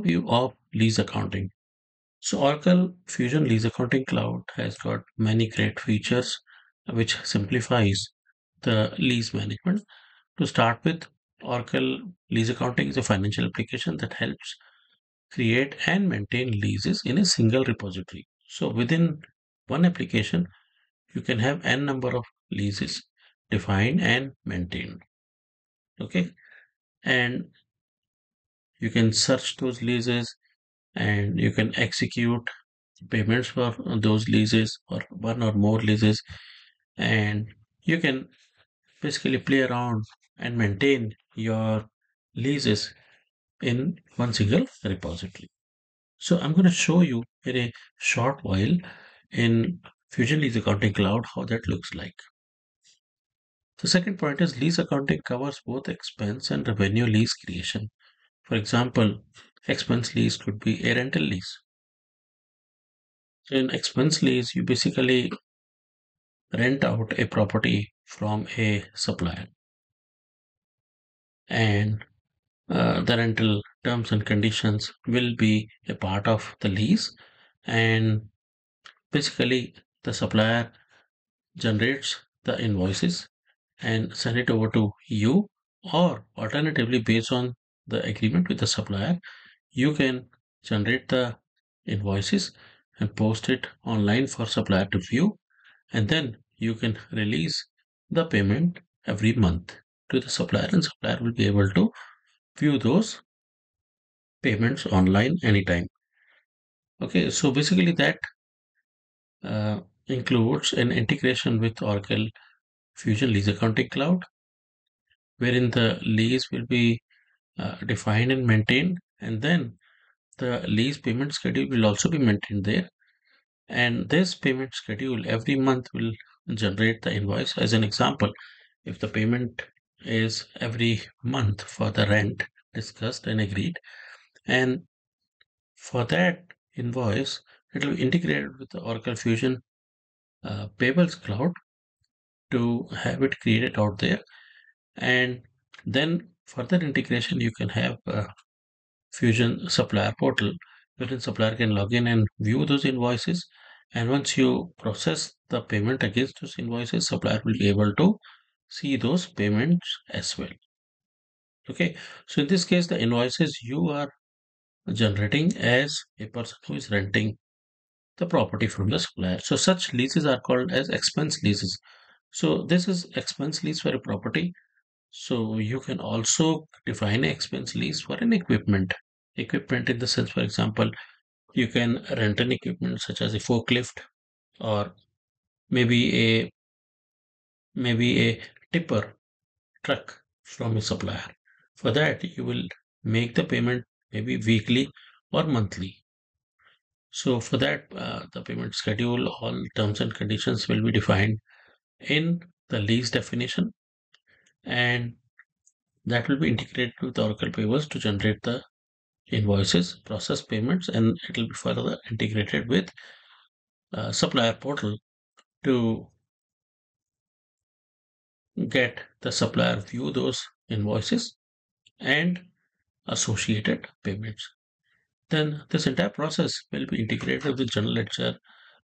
Overview of lease accounting. So Oracle Fusion Lease Accounting Cloud has got many great features which simplifies the lease management. To start with, Oracle Lease Accounting is a financial application that helps create and maintain leases in a single repository. So within one application, you can have n number of leases defined and maintained. Okay. And you can search those leases and you can execute payments for those leases or one or more leases and you can basically play around and maintain your leases in one single repository. So I'm going to show you in a short while in Fusion Lease Accounting Cloud how that looks like. The second point is lease accounting covers both expense and revenue lease creation. For example, expense lease could be a rental lease. So in expense lease, you basically rent out a property from a supplier. And uh, the rental terms and conditions will be a part of the lease. And basically, the supplier generates the invoices and send it over to you or alternatively based on the agreement with the supplier. You can generate the invoices and post it online for supplier to view and then you can release the payment every month to the supplier and supplier will be able to view those payments online anytime. Okay so basically that uh, includes an integration with oracle Fusion Lease Accounting Cloud, wherein the lease will be uh, defined and maintained, and then the lease payment schedule will also be maintained there. And this payment schedule every month will generate the invoice. As an example, if the payment is every month for the rent discussed and agreed, and for that invoice, it will be integrated with the Oracle Fusion uh, Payables Cloud to have it created out there and then further integration you can have a fusion supplier portal. Wherein supplier can log in and view those invoices. And once you process the payment against those invoices supplier will be able to see those payments as well. Okay? So in this case the invoices you are generating as a person who is renting the property from the supplier. So such leases are called as expense leases. So this is expense lease for a property. So you can also define expense lease for an equipment. Equipment in the sense, for example, you can rent an equipment such as a forklift or maybe a maybe a tipper truck from a supplier. For that, you will make the payment maybe weekly or monthly. So for that, uh, the payment schedule, all terms and conditions will be defined in the lease definition and that will be integrated with Oracle Payables to generate the invoices, process payments, and it will be further integrated with uh, supplier portal to get the supplier view those invoices and associated payments. Then this entire process will be integrated with general ledger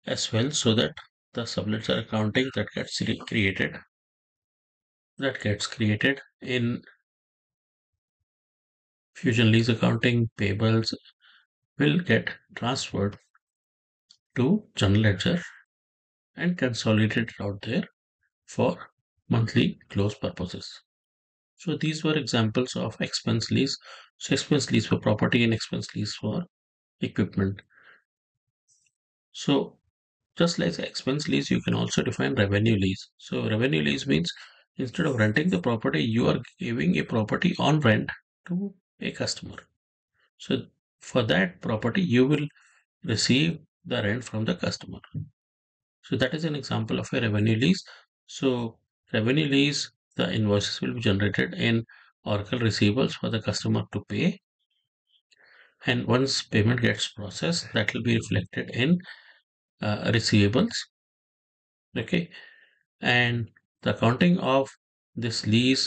as well so that the subledger accounting that gets created that gets created in Fusion Lease Accounting payables will get transferred to General Ledger and consolidated out there for monthly close purposes. So these were examples of expense lease. So expense lease for property and expense lease for equipment. So just like expense lease, you can also define revenue lease. So revenue lease means instead of renting the property, you are giving a property on rent to a customer. So for that property, you will receive the rent from the customer. So that is an example of a revenue lease. So revenue lease, the invoices will be generated in Oracle receivables for the customer to pay. And once payment gets processed, that will be reflected in uh, receivables okay and the accounting of this lease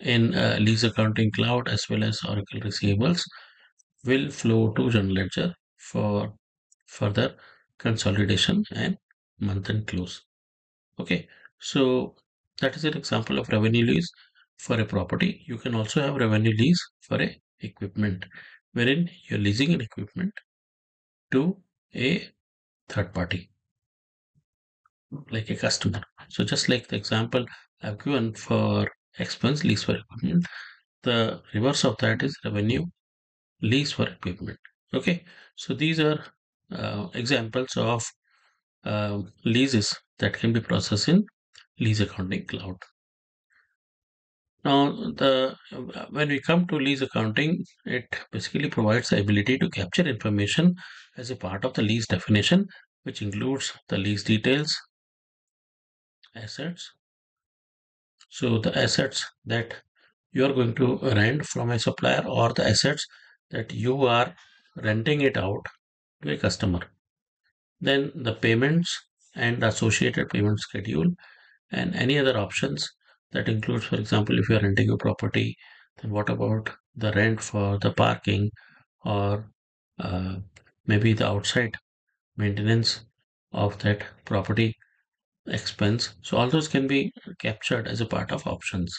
in uh, lease accounting cloud as well as oracle receivables will flow to general ledger for further consolidation and month end close. Okay, so that is an example of revenue lease for a property. You can also have revenue lease for a equipment wherein you're leasing an equipment to a third party like a customer. So just like the example I've given for expense lease for equipment, the reverse of that is revenue lease for equipment. Okay, so these are uh, examples of uh, leases that can be processed in lease accounting cloud. Now, the when we come to lease accounting, it basically provides the ability to capture information as a part of the lease definition, which includes the lease details, assets. So the assets that you are going to rent from a supplier or the assets that you are renting it out to a customer. Then the payments and associated payment schedule and any other options that includes, for example, if you are renting a property, then what about the rent for the parking or uh, maybe the outside maintenance of that property expense. So all those can be captured as a part of options.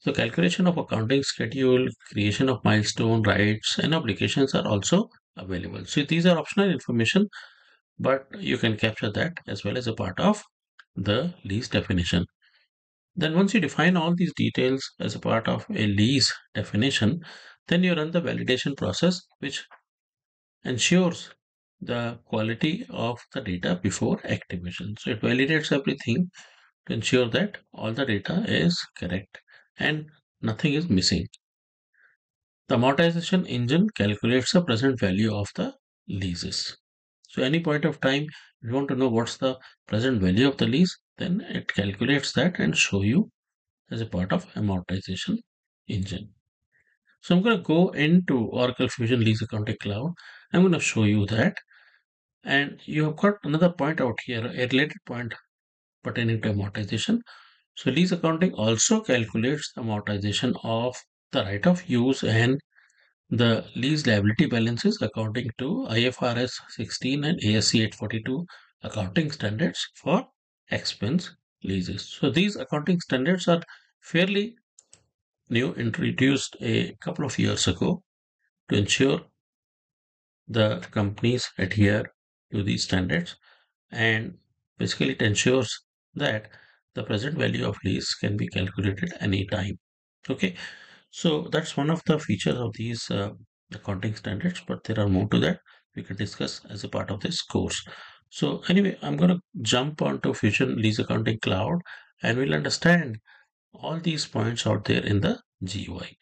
So calculation of accounting schedule, creation of milestone rights and obligations are also available. So these are optional information, but you can capture that as well as a part of the lease definition. Then once you define all these details as a part of a lease definition, then you run the validation process, which ensures the quality of the data before activation. So it validates everything to ensure that all the data is correct and nothing is missing. The amortization engine calculates the present value of the leases. So any point of time, if you want to know what's the present value of the lease, then it calculates that and show you as a part of amortization engine. So I'm going to go into Oracle Fusion Lease Accounting Cloud. I'm going to show you that and you have got another point out here, a related point pertaining to amortization. So lease accounting also calculates amortization of the right of use and the lease liability balances according to IFRS 16 and ASC 842 accounting standards for expense leases. So these accounting standards are fairly new, introduced a couple of years ago to ensure the companies adhere to these standards and basically it ensures that the present value of lease can be calculated anytime. Okay so that's one of the features of these uh, accounting standards but there are more to that we can discuss as a part of this course. So anyway i'm going to jump onto fusion lease accounting cloud and we'll understand all these points out there in the gui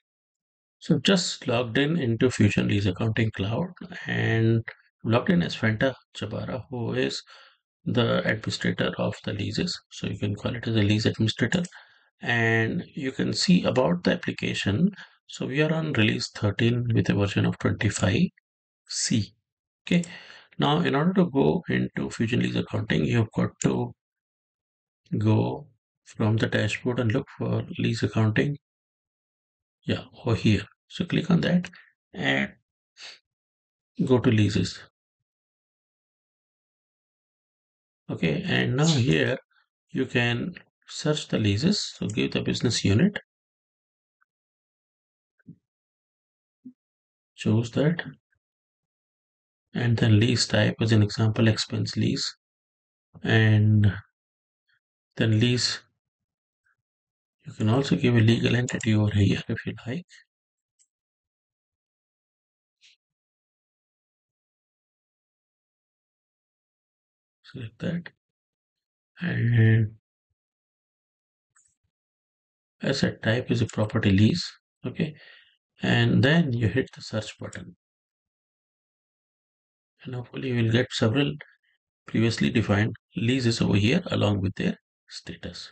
so just logged in into fusion lease accounting cloud and logged in as Fanta Chabara, who is the administrator of the leases. So you can call it as a lease administrator. And you can see about the application. So we are on release 13 with a version of 25C. Okay. Now, in order to go into Fusion Lease Accounting, you've got to go from the dashboard and look for lease accounting. Yeah, over here. So click on that and go to leases. okay and now here you can search the leases so give the business unit choose that and then lease type as an example expense lease and then lease you can also give a legal entity over here if you like. Select that. And asset type is a property lease okay? And then you hit the search button. And hopefully you will get several previously defined leases over here along with their status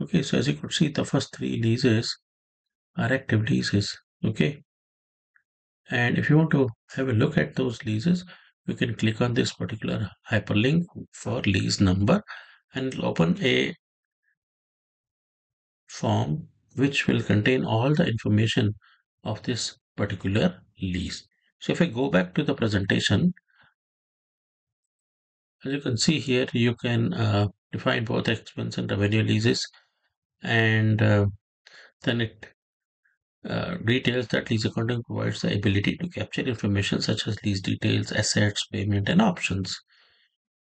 okay so as you could see the first three leases are active leases okay and if you want to have a look at those leases you can click on this particular hyperlink for lease number and open a form which will contain all the information of this particular lease. So if I go back to the presentation, as you can see here, you can uh, define both expense and revenue leases and uh, then it uh, details that lease accounting provides the ability to capture information such as lease details, assets, payment, and options.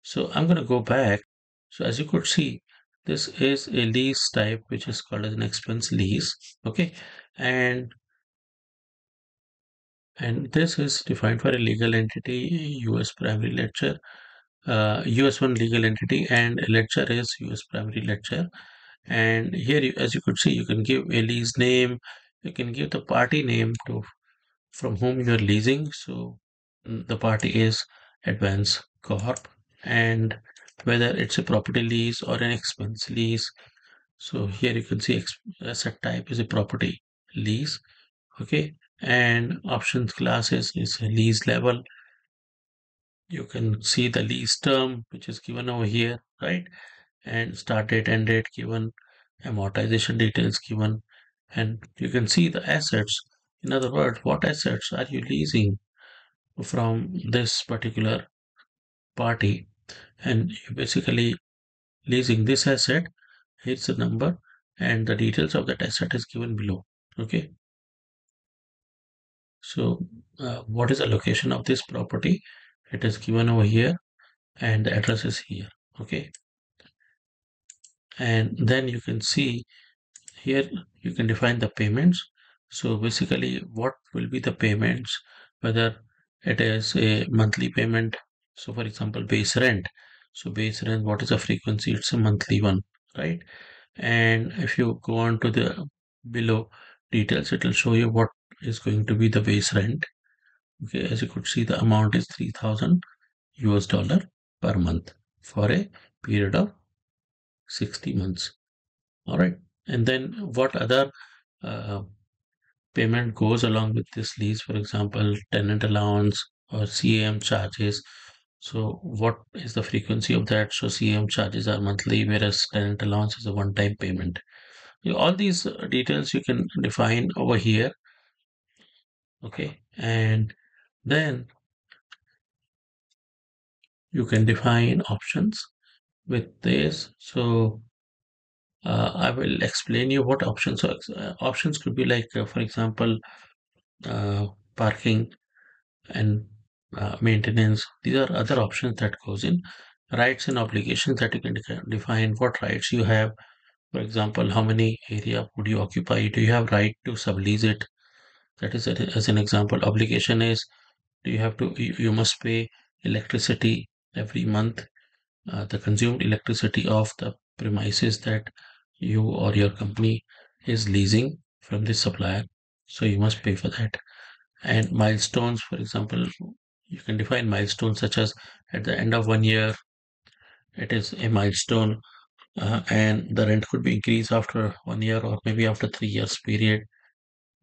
So I'm going to go back. So as you could see, this is a lease type which is called as an expense lease. Okay, and and this is defined for a legal entity, U.S. primary ledger, uh, US one legal entity, and ledger is US primary ledger And here, you, as you could see, you can give a lease name, you can give the party name to from whom you are leasing. So mm, the party is Advance Corp, and whether it's a property lease or an expense lease. So here you can see asset type is a property lease. Okay, and options classes is lease level. You can see the lease term which is given over here, right? And start date, end date given, amortization details given, and you can see the assets. In other words, what assets are you leasing from this particular party? And basically leasing this asset. Here's the number and the details of that asset is given below. Okay. So uh, what is the location of this property? It is given over here and the address is here. Okay. And then you can see here you can define the payments. So basically what will be the payments, whether it is a monthly payment. So for example, base rent. So base rent, what is the frequency? It's a monthly one, right? And if you go on to the below details, it will show you what is going to be the base rent. Okay, as you could see, the amount is 3000 US dollar per month for a period of 60 months. All right. And then what other uh, payment goes along with this lease, for example, tenant allowance or CAM charges. So what is the frequency of that? So CAM charges are monthly, whereas tenant allowance is a one-time payment. All these details you can define over here okay and then you can define options with this. So uh, I will explain you what options are. Uh, options could be like uh, for example uh, parking and uh, maintenance. These are other options that goes in. Rights and obligations that you can de define what rights you have. For example how many area would you occupy? Do you have right to sublease it? That is as an example. Obligation is you have to you, must pay electricity every month. Uh, the consumed electricity of the premises that you or your company is leasing from the supplier. So you must pay for that. And milestones for example you can define milestones such as at the end of one year it is a milestone uh, and the rent could be increased after one year or maybe after three years period.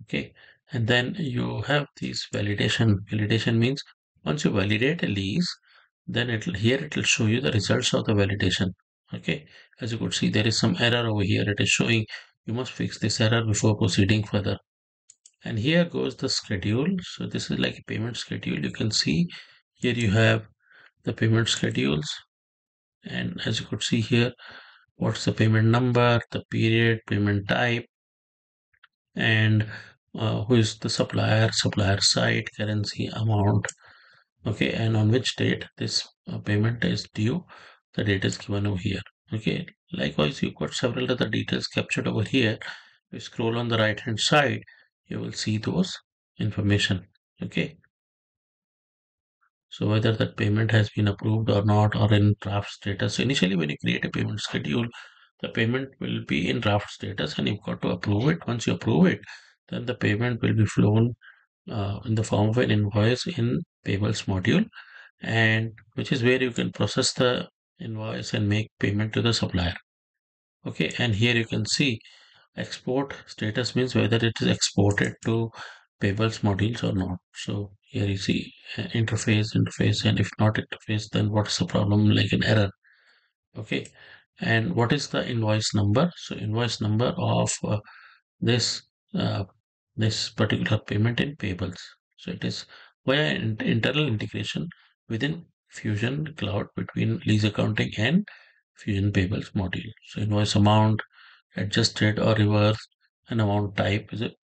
Okay and then you have this validation. Validation means once you validate a lease then it'll here it will show you the results of the validation. Okay? As you could see there is some error over here. It is showing you must fix this error before proceeding further. And here goes the schedule. So this is like a payment schedule. You can see here you have the payment schedules. And as you could see here what's the payment number the period payment type and uh, who is the supplier, supplier site, currency amount, okay, and on which date this uh, payment is due, the date is given over here, okay. Likewise, you've got several other details captured over here. you scroll on the right hand side, you will see those information, okay. So whether that payment has been approved or not or in draft status. So initially when you create a payment schedule, the payment will be in draft status and you've got to approve it. Once you approve it, then the payment will be flown uh, in the form of an invoice in payables module and which is where you can process the invoice and make payment to the supplier. Okay and here you can see export status means whether it is exported to payables modules or not. So here you see uh, interface interface and if not interface then what's the problem? Like an error. Okay and what is the invoice number? So invoice number of uh, this uh, this particular payment in payables. So it is via internal integration within Fusion Cloud between lease accounting and Fusion Payables module. So invoice amount, adjusted or reversed, and amount type is it.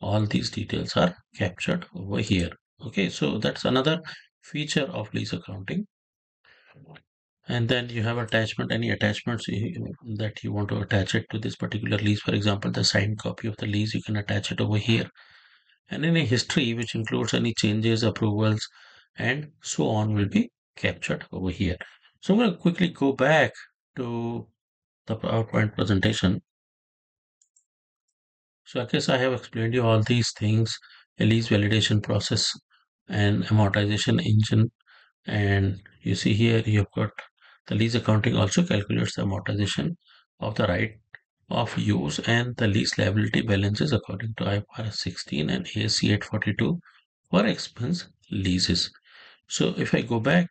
All these details are captured over here. Okay, so that's another feature of lease accounting. And then you have attachment, any attachments that you want to attach it to this particular lease. For example, the signed copy of the lease, you can attach it over here. And any history, which includes any changes, approvals, and so on will be captured over here. So I'm going to quickly go back to the PowerPoint presentation. So I guess I have explained you all these things, a lease validation process and amortization engine. And you see here, you've got the lease accounting also calculates the amortization of the right of use and the lease liability balances according to IFRS 16 and ASC 842 for expense leases. So if I go back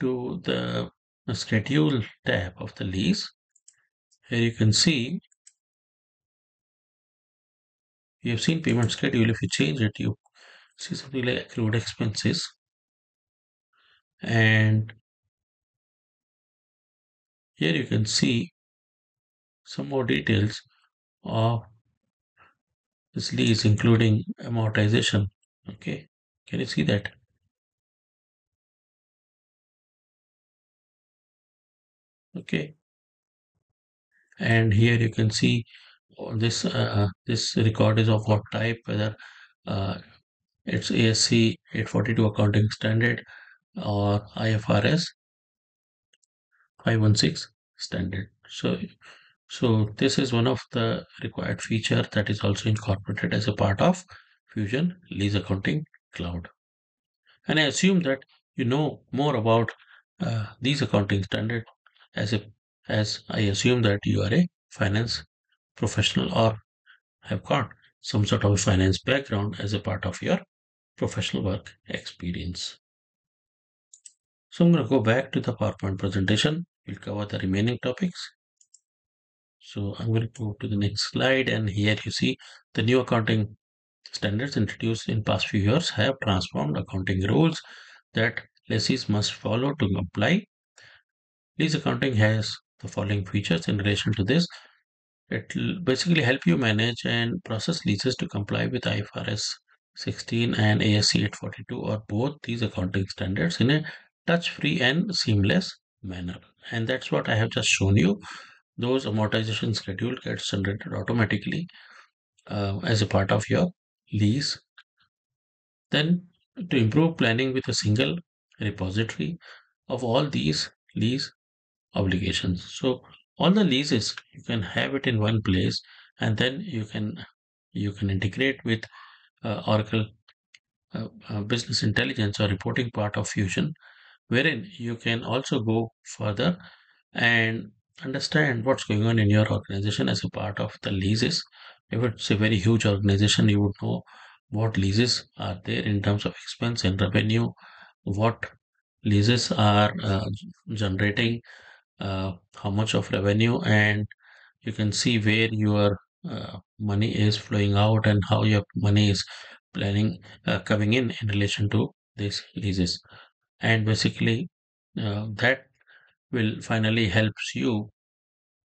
to the schedule tab of the lease, here you can see you have seen payment schedule. If you change it, you see something like accrued expenses. And here you can see some more details of this lease, including amortization. Okay, can you see that? Okay, and here you can see this uh, this record is of what type, whether uh, it's ASC 842 accounting standard or IFRS 516 standard. So, so this is one of the required feature that is also incorporated as a part of Fusion Lease Accounting Cloud. And I assume that you know more about uh, these accounting standard as a as I assume that you are a finance professional or have got some sort of finance background as a part of your professional work experience. So I'm going to go back to the PowerPoint presentation. We'll cover the remaining topics. So I'm going to go to the next slide and here you see the new accounting standards introduced in past few years have transformed accounting rules that lessees must follow to comply. Lease accounting has the following features in relation to this. It will basically help you manage and process leases to comply with IFRS 16 and ASC 842 or both these accounting standards in a touch-free and seamless manner. And that's what I have just shown you. Those amortization schedule gets generated automatically uh, as a part of your lease. Then to improve planning with a single repository of all these lease obligations. So all the leases you can have it in one place and then you can you can integrate with uh, Oracle uh, uh, business intelligence or reporting part of Fusion wherein you can also go further and understand what's going on in your organization as a part of the leases. If it's a very huge organization you would know what leases are there in terms of expense and revenue what leases are uh, generating uh, how much of revenue and you can see where your uh, money is flowing out and how your money is planning uh, coming in in relation to these leases and basically uh, that will finally helps you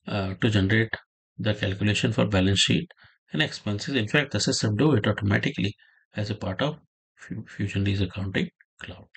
uh, to generate the calculation for balance sheet and expenses. In fact the system do it automatically as a part of fusion lease accounting cloud.